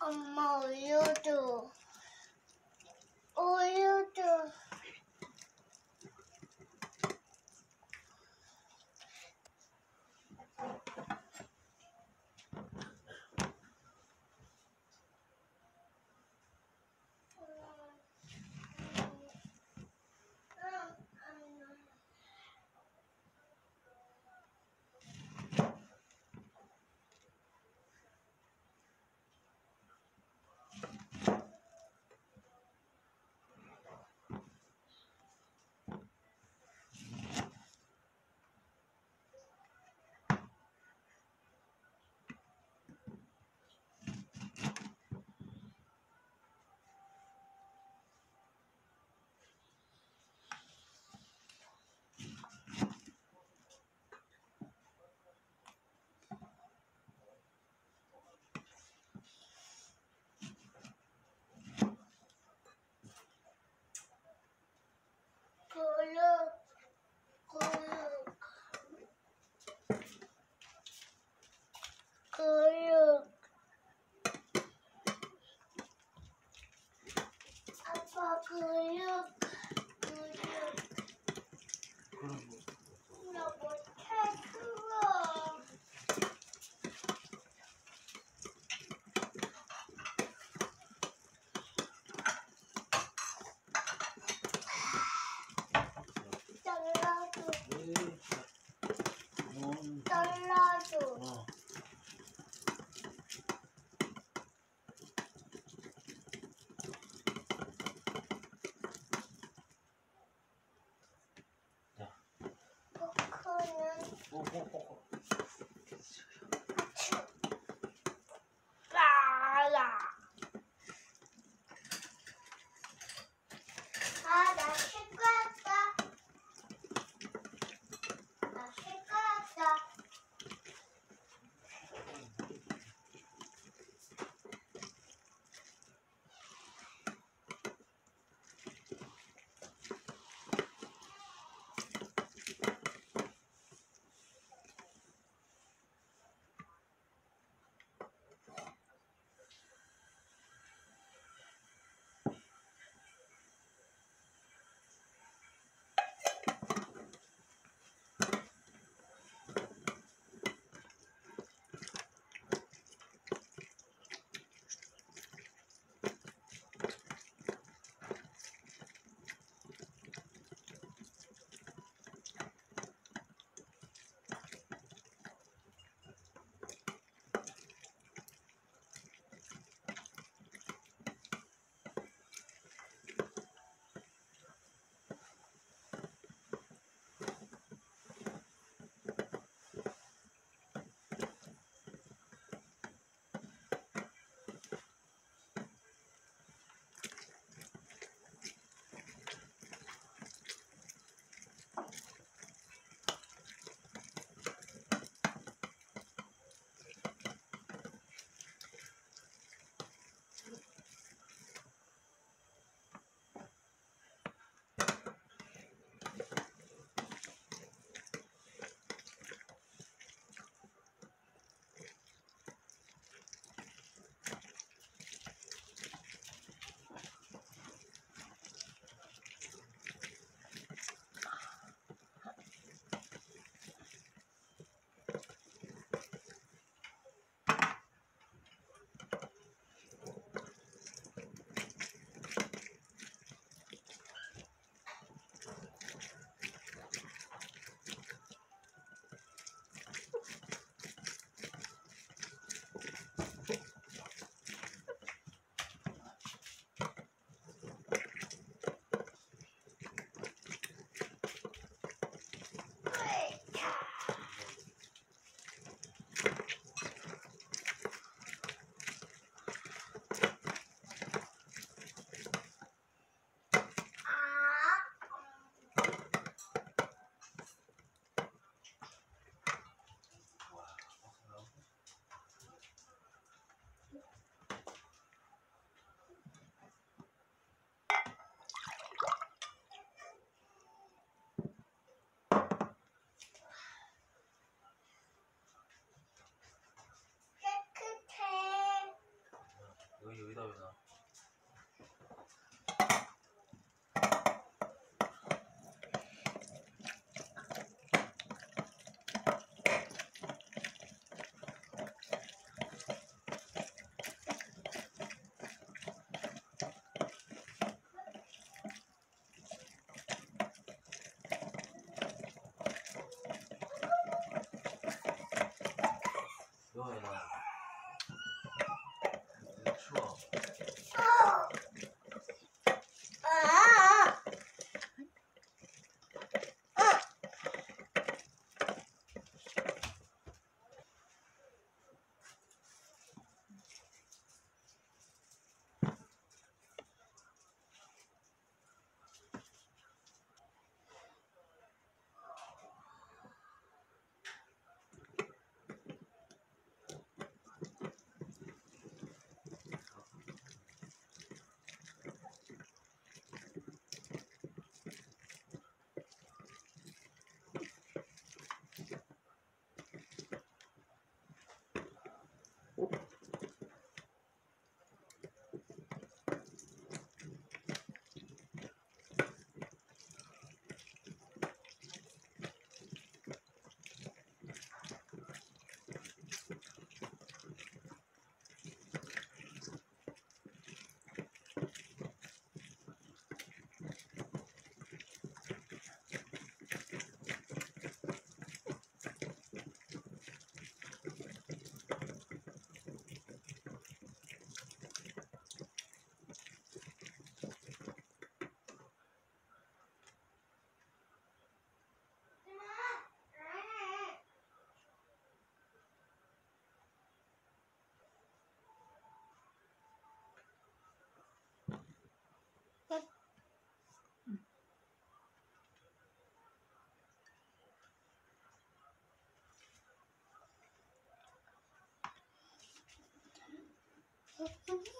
Come on, you do. Oh. 아,